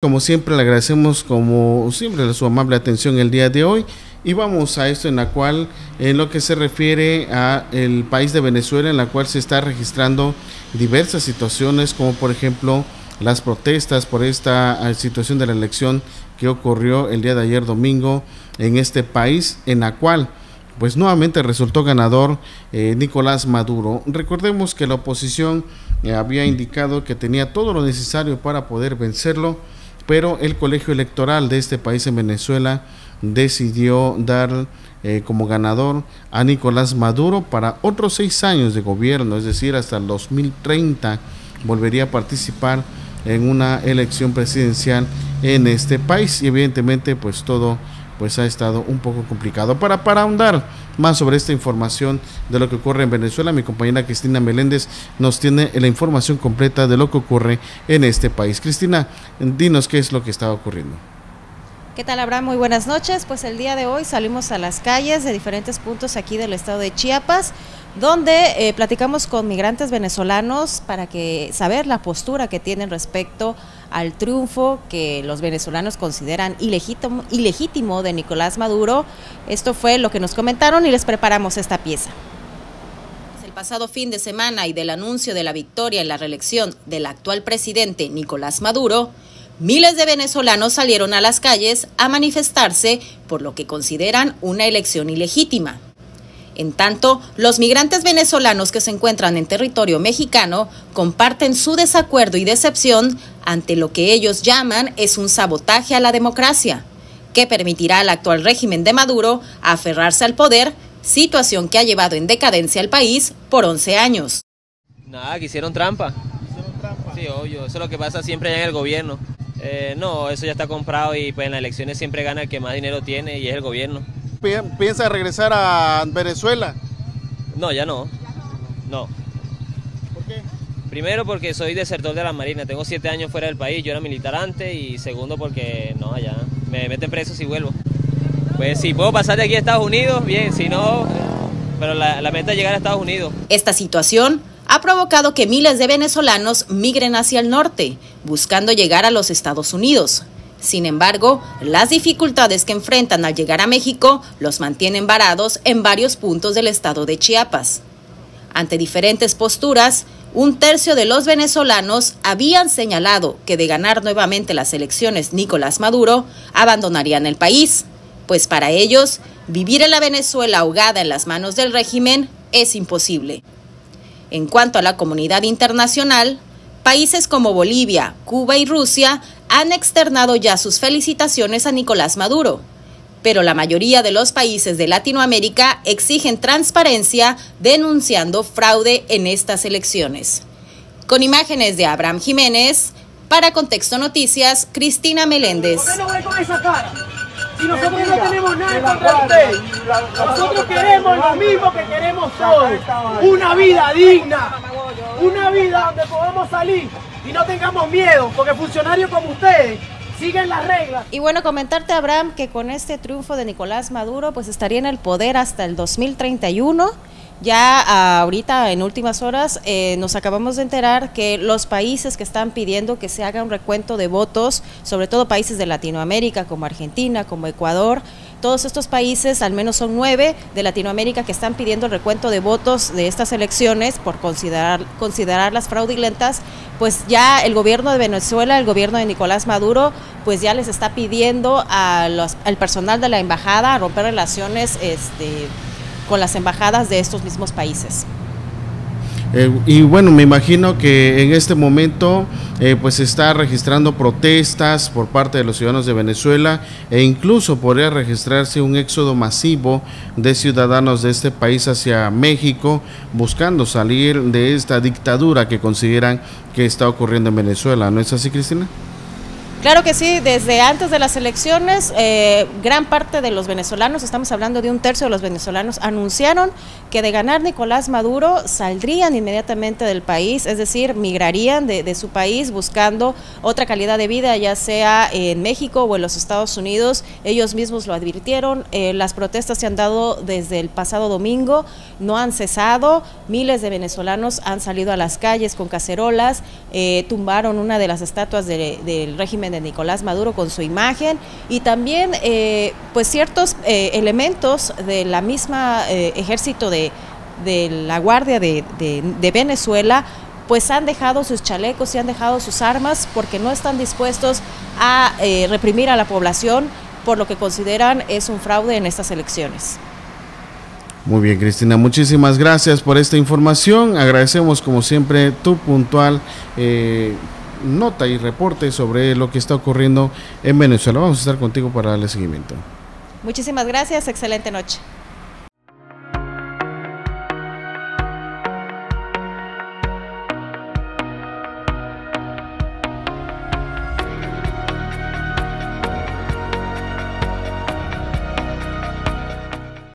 Como siempre le agradecemos como siempre su amable atención el día de hoy y vamos a esto en la cual en lo que se refiere a el país de Venezuela en la cual se está registrando diversas situaciones como por ejemplo las protestas por esta eh, situación de la elección que ocurrió el día de ayer domingo en este país en la cual pues nuevamente resultó ganador eh, Nicolás Maduro. Recordemos que la oposición eh, había indicado que tenía todo lo necesario para poder vencerlo pero el colegio electoral de este país en Venezuela decidió dar eh, como ganador a Nicolás Maduro para otros seis años de gobierno, es decir, hasta el 2030 volvería a participar en una elección presidencial en este país y evidentemente pues todo pues ha estado un poco complicado. Para, para ahondar más sobre esta información de lo que ocurre en Venezuela, mi compañera Cristina Meléndez nos tiene la información completa de lo que ocurre en este país. Cristina, dinos qué es lo que está ocurriendo. ¿Qué tal, Abraham? Muy buenas noches. Pues el día de hoy salimos a las calles de diferentes puntos aquí del estado de Chiapas donde eh, platicamos con migrantes venezolanos para que saber la postura que tienen respecto al triunfo que los venezolanos consideran ilegítimo, ilegítimo de Nicolás Maduro. Esto fue lo que nos comentaron y les preparamos esta pieza. El pasado fin de semana y del anuncio de la victoria en la reelección del actual presidente Nicolás Maduro, miles de venezolanos salieron a las calles a manifestarse por lo que consideran una elección ilegítima. En tanto, los migrantes venezolanos que se encuentran en territorio mexicano comparten su desacuerdo y decepción ante lo que ellos llaman es un sabotaje a la democracia, que permitirá al actual régimen de Maduro aferrarse al poder, situación que ha llevado en decadencia al país por 11 años. Nada, que hicieron trampa. ¿Hicieron trampa? Sí, obvio, eso es lo que pasa siempre allá en el gobierno. Eh, no, eso ya está comprado y pues en las elecciones siempre gana el que más dinero tiene y es el gobierno piensa regresar a Venezuela? No, ya no. No. ¿Por qué? Primero porque soy desertor de la Marina, tengo siete años fuera del país, yo era militar antes y segundo porque no, allá me meten preso si vuelvo. Pues si puedo pasar de aquí a Estados Unidos, bien, si no, pero la, la meta es llegar a Estados Unidos. Esta situación ha provocado que miles de venezolanos migren hacia el norte, buscando llegar a los Estados Unidos. Sin embargo, las dificultades que enfrentan al llegar a México los mantienen varados en varios puntos del estado de Chiapas. Ante diferentes posturas, un tercio de los venezolanos habían señalado que de ganar nuevamente las elecciones Nicolás Maduro, abandonarían el país, pues para ellos, vivir en la Venezuela ahogada en las manos del régimen es imposible. En cuanto a la comunidad internacional, países como Bolivia, Cuba y Rusia han externado ya sus felicitaciones a Nicolás Maduro. Pero la mayoría de los países de Latinoamérica exigen transparencia denunciando fraude en estas elecciones. Con imágenes de Abraham Jiménez, para Contexto Noticias, Cristina Meléndez. Si nosotros no tenemos nada contra usted, nosotros queremos lo mismo que queremos todos, una vida digna, una vida donde podamos salir y no tengamos miedo, porque funcionarios como ustedes siguen las reglas. Y bueno, comentarte, Abraham, que con este triunfo de Nicolás Maduro, pues estaría en el poder hasta el 2031. Ya ahorita, en últimas horas, eh, nos acabamos de enterar que los países que están pidiendo que se haga un recuento de votos, sobre todo países de Latinoamérica como Argentina, como Ecuador, todos estos países, al menos son nueve de Latinoamérica, que están pidiendo el recuento de votos de estas elecciones por considerar, considerarlas fraudulentas, pues ya el gobierno de Venezuela, el gobierno de Nicolás Maduro, pues ya les está pidiendo al personal de la embajada a romper relaciones este, con las embajadas de estos mismos países. Eh, y bueno, me imagino que en este momento eh, pues se está registrando protestas por parte de los ciudadanos de Venezuela e incluso podría registrarse un éxodo masivo de ciudadanos de este país hacia México buscando salir de esta dictadura que consideran que está ocurriendo en Venezuela. ¿No es así, Cristina? Claro que sí, desde antes de las elecciones, eh, gran parte de los venezolanos, estamos hablando de un tercio de los venezolanos, anunciaron que de ganar Nicolás Maduro saldrían inmediatamente del país, es decir, migrarían de, su país buscando otra calidad de vida, ya sea en México o en los Estados Unidos. Ellos mismos lo advirtieron, eh, las protestas se han dado desde el pasado domingo, no han cesado, miles de venezolanos han salido a las calles con cacerolas, eh, tumbaron una de las estatuas del régimen de Nicolás Maduro con su imagen y también eh, pues ciertos eh, elementos de la misma eh, ejército de, de, la Guardia de, de, Venezuela pues han dejado sus chalecos y han dejado sus armas porque no están dispuestos a reprimir a la población por lo que consideran es un fraude en estas elecciones. Muy bien, Cristina, muchísimas gracias por esta información. Agradecemos como siempre tu puntual nota y reporte sobre lo que está ocurriendo en Venezuela. Vamos a estar contigo para darle seguimiento. Muchísimas gracias, excelente noche.